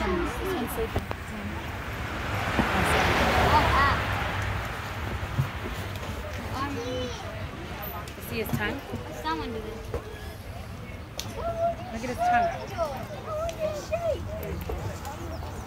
One? This one's sleeping. See his tongue? Someone do it. Look at his tongue.